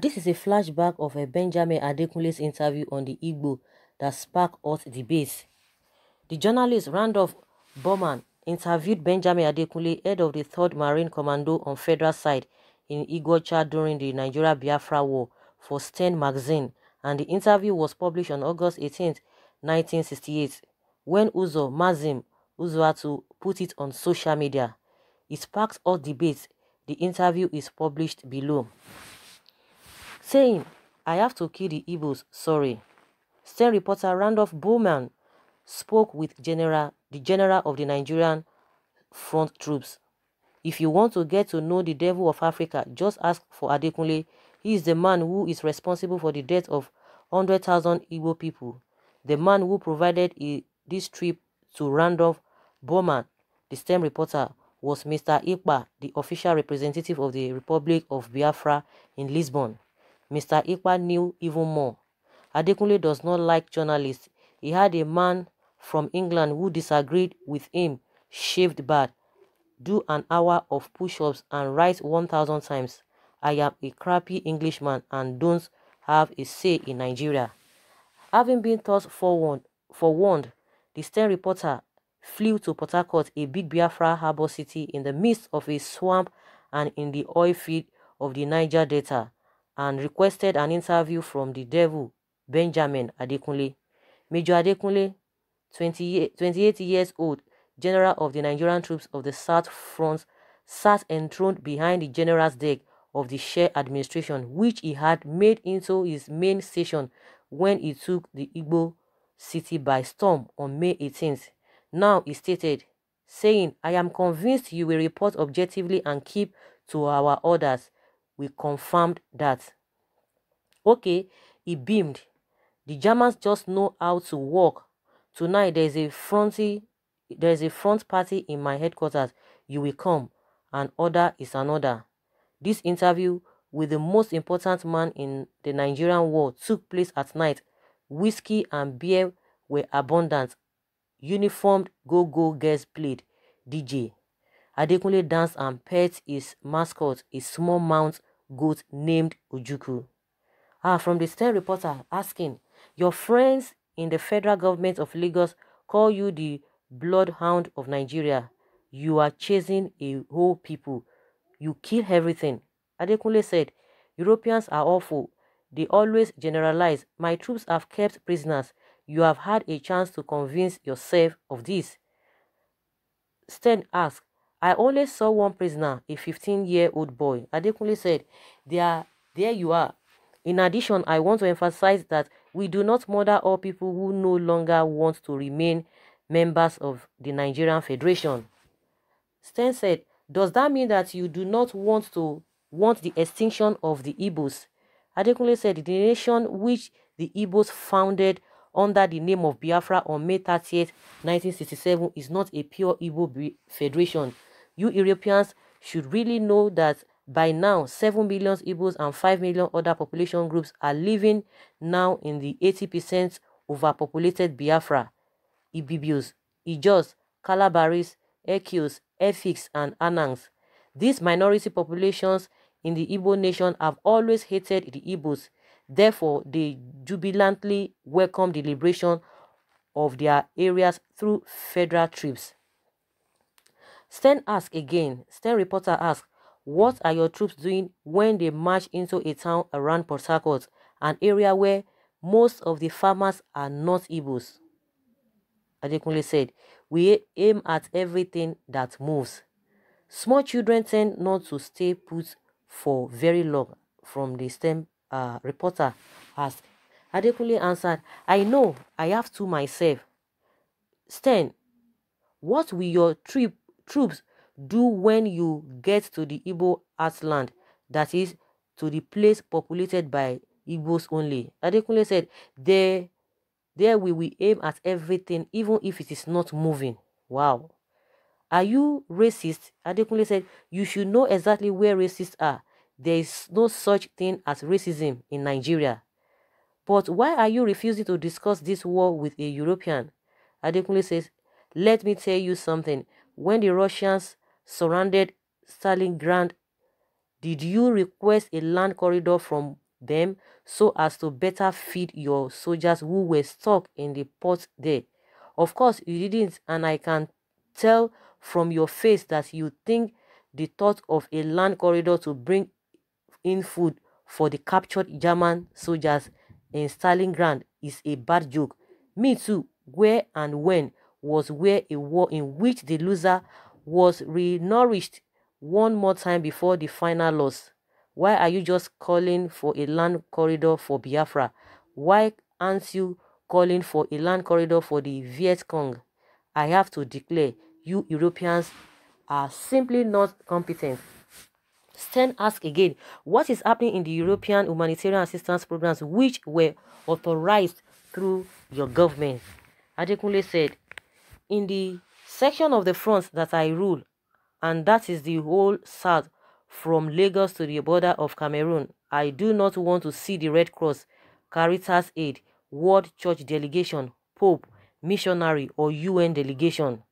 This is a flashback of a Benjamin Adekunle's interview on the Igbo that sparked hot debate. The journalist Randolph Bowman interviewed Benjamin Adekunle, head of the 3rd Marine Commando on federal side in Iguacha during the Nigeria-Biafra War for Stern magazine and the interview was published on August 18, 1968, when Uzo Maxim Uzoatu put it on social media. It sparked hot debate. The interview is published below. Saying, I have to kill the Igbos, sorry. Stern reporter Randolph Bowman spoke with General, the general of the Nigerian front troops. If you want to get to know the devil of Africa, just ask for Adekunle. He is the man who is responsible for the death of 100,000 Igbo people. The man who provided a, this trip to Randolph Bowman, the Stern reporter, was Mr. Ikpa, the official representative of the Republic of Biafra in Lisbon. Mr. Ikpa knew even more. Adekunle does not like journalists. He had a man from England who disagreed with him, shaved bad, do an hour of push-ups and write 1,000 times. I am a crappy Englishman and don't have a say in Nigeria. Having been thus forewarned, forewarned the Stern reporter flew to Port Harcourt, a big Biafra harbor city in the midst of a swamp and in the oil field of the Niger Delta, and requested an interview from the devil, Benjamin Adekunle. Major Adekunle, 28, 28 years old, general of the Nigerian troops of the South Front, sat enthroned behind the general's deck of the Shell administration, which he had made into his main station when he took the Igbo city by storm on May 18th. Now he stated, saying, I am convinced you will report objectively and keep to our orders. We confirmed that. Okay, he beamed. The Germans just know how to work. Tonight there is a fronty, there is a front party in my headquarters. You will come. An order is an order. This interview with the most important man in the Nigerian war took place at night. Whiskey and beer were abundant. Uniformed go-go girls played. DJ. Adekunle danced and pet his mascot, a small mount goat named Ujuku. Ah, from the Stern reporter asking, your friends in the federal government of Lagos call you the bloodhound of Nigeria. You are chasing a whole people. You kill everything. Adekunle said, Europeans are awful. They always generalize. My troops have kept prisoners. You have had a chance to convince yourself of this. Stern asked, I only saw one prisoner, a 15-year-old boy. Adekunle said, there, there you are. In addition, I want to emphasize that we do not murder all people who no longer want to remain members of the Nigerian Federation. Stern said, does that mean that you do not want to want the extinction of the Igbos? Adekunle said the nation which the Igbos founded under the name of Biafra on May 30th, 1967 is not a pure Igbo federation. You Europeans should really know that by now 7 million Igbos and 5 million other population groups are living now in the 80% overpopulated Biafra, Ibibios, Ijos, Calabaris, Ekios, Efiks, and Anangs. These minority populations in the Igbo nation have always hated the Igbos. Therefore, they jubilantly welcome the liberation of their areas through federal trips. Stern asked again, Stern reporter asked, what are your troops doing when they march into a town around Port Harcourt, an area where most of the farmers are not Igbos? Adekunle said, we aim at everything that moves. Small children tend not to stay put for very long from the Stern uh, reporter asked. Adekunle answered, I know, I have to myself. Stern, what will your trip, troops do when you get to the Igbo heartland, that is, to the place populated by Igbos only? Adekunle said, there, there we will aim at everything, even if it is not moving. Wow. Are you racist? Adekunle said, you should know exactly where racists are. There is no such thing as racism in Nigeria. But why are you refusing to discuss this war with a European? Adekunle says, let me tell you something. When the Russians surrounded Stalingrad, did you request a land corridor from them so as to better feed your soldiers who were stuck in the port there. Of course, you didn't, and I can tell from your face that you think the thought of a land corridor to bring in food for the captured German soldiers in Stalingrad is a bad joke. Me too, where and when was where a war in which the loser was re-nourished one more time before the final loss. Why are you just calling for a land corridor for Biafra? Why aren't you calling for a land corridor for the Viet Cong? I have to declare, you Europeans are simply not competent. Stern asked again, what is happening in the European humanitarian assistance programs which were authorized through your government? Adekunle said, in the section of the front that I rule, and that is the whole south from Lagos to the border of Cameroon, I do not want to see the Red Cross, Caritas Aid, World Church Delegation, Pope, Missionary, or UN Delegation.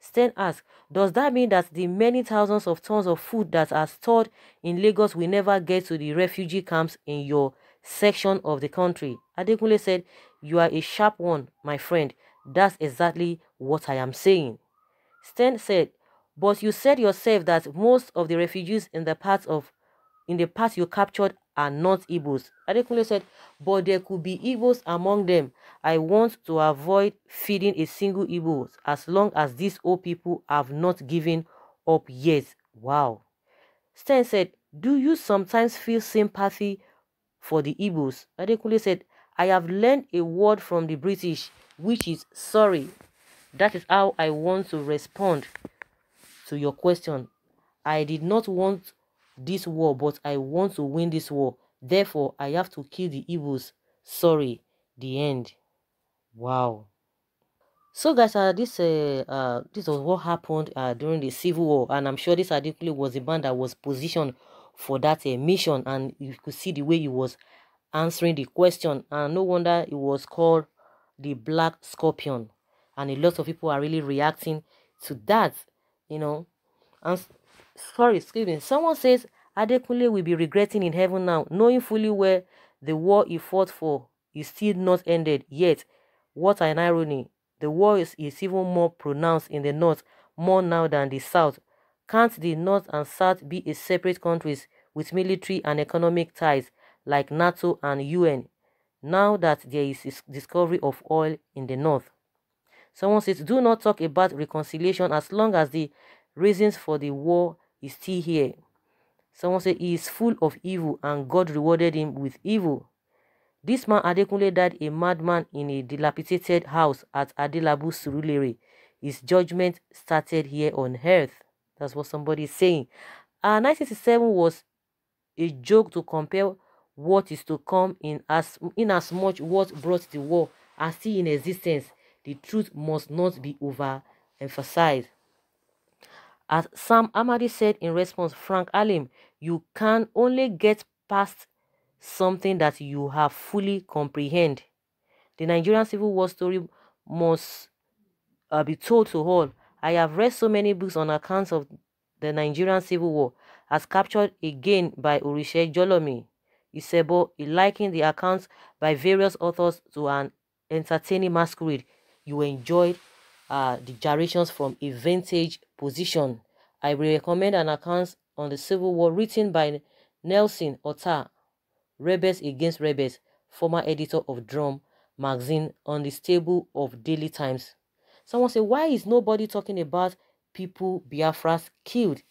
Stern asked, does that mean that the many thousands of tons of food that are stored in Lagos will never get to the refugee camps in your section of the country? Adekunle said, you are a sharp one, my friend. That's exactly what I am saying. Stern said, but you said yourself that most of the refugees in the parts of in the parts you captured are not Igbos. Adekunle said, but there could be Igbos among them. I want to avoid feeding a single Igbo as long as these old people have not given up yet. Wow. Stern said, do you sometimes feel sympathy for the Igbos? Adekunle said, I have learned a word from the British, which is sorry. That is how I want to respond to your question. I did not want this war, but I want to win this war. Therefore, I have to kill the evils. Sorry, the end. Wow. So guys, uh, this uh, uh, this was what happened uh, during the Civil War, and I'm sure this article was the band that was positioned for that uh, mission, and you could see the way he was answering the question, and no wonder it was called the Black Scorpion, and a lot of people are really reacting to that, you know. And sorry, excuse me. Someone says Adekunle will be regretting in heaven now, knowing fully where the war he fought for is still not ended yet. What an irony. The war is, is even more pronounced in the north, more now than the south. Can't the north and south be a separate countries with military and economic ties like NATO and UN now that there is discovery of oil in the north? Someone says, do not talk about reconciliation as long as the reasons for the war is still here. Someone said he is full of evil and God rewarded him with evil. This man Adekunle died a madman in a dilapidated house at Adelabu Surulere. His judgment started here on earth. That's what somebody is saying. Uh, 1967 was a joke to compare what is to come in as in as much what brought the war are still in existence. The truth must not be overemphasized. As Sam Amadi said in response, Frank Alim, you can only get past something that you have fully comprehend. The Nigerian Civil War story must uh, be told to all. I have read so many books on accounts of the Nigerian Civil War, as captured again by Orishe Jolomi. Isebo, he likened the accounts by various authors to an entertaining masquerade. You enjoyed uh, the gyrations from a vintage position. I recommend an account on the Civil War written by Nelson Ottah, Rebels Against Rebels, former editor of Drum magazine on the stable of Daily Times. Someone said, why is nobody talking about people Biafras killed?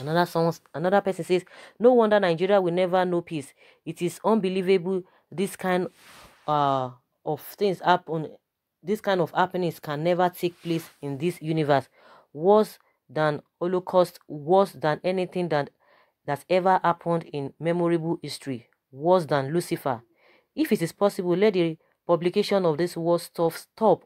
Another someone, another person says, no wonder Nigeria will never know peace. It is unbelievable this kind uh, of things happen this kind of happenings can never take place in this universe. Worse than Holocaust, worse than anything that that's ever happened in memorable history, worse than Lucifer. If it is possible, let the publication of this war stuff stop.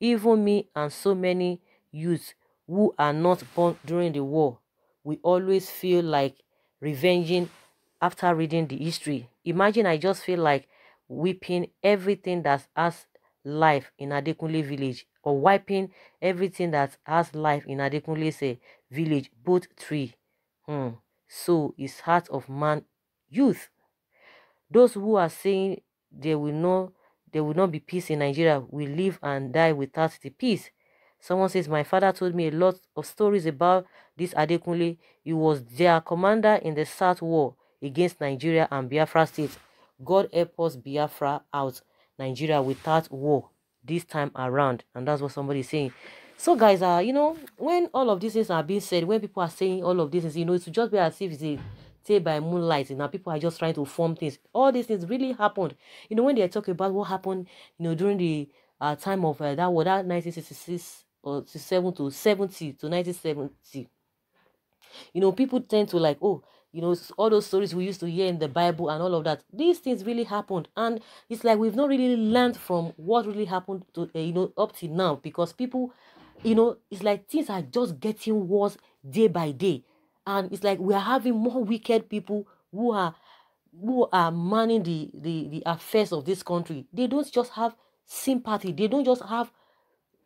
Even me and so many youths who are not born during the war, we always feel like revenging after reading the history. Imagine I just feel like weeping everything that has life in Adekunle village or wiping everything that has life in Adekunle's uh, village, both three. Hmm. So is heart of man youth. Those who are saying there will not there will not be peace in Nigeria will live and die without the peace. Someone says, My father told me a lot of stories about this Adekunle. He was their commander in the South War against Nigeria and Biafra state. God help us Biafra out Nigeria without war this time around. And that's what somebody is saying. So guys, uh, you know, when all of these things are being said, when people are saying all of these things, you know, it's just be as if it's a say by moonlight and now people are just trying to form things all these things really happened you know when they talk about what happened you know during the uh, time of uh, that war that 1966 or 67 to 70 to 1970 you know people tend to like oh you know all those stories we used to hear in the bible and all of that these things really happened. And it's like we've not really learned from what really happened to uh, you know up to now because people you know it's like things are just getting worse day by day. And it's like we are having more wicked people who are who are manning the, the the affairs of this country. They don't just have sympathy. They don't just have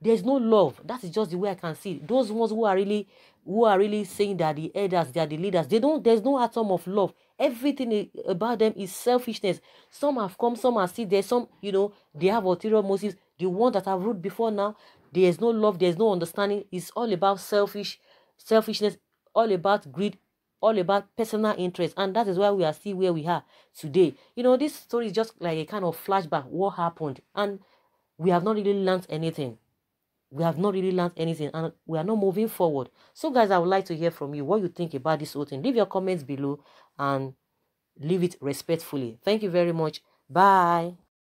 there's no love. That is just the way i can see those ones who are really who are really saying that the elders they are the leaders they don't there's no atom of love. Everything about them is selfishness. Some have come some are still there. Some you know they have ulterior motives. The ones that have ruled before now there's no love there's no understanding. It's all about selfish selfishness all about greed all about personal interest. And that is why we are still where we are today. You know this story is just like a kind of flashback what happened. And we have not really learned anything we have not really learned anything and we are not moving forward. So guys i would like to hear from you what you think about this whole thing. Leave your comments below and leave it respectfully. Thank you very much. Bye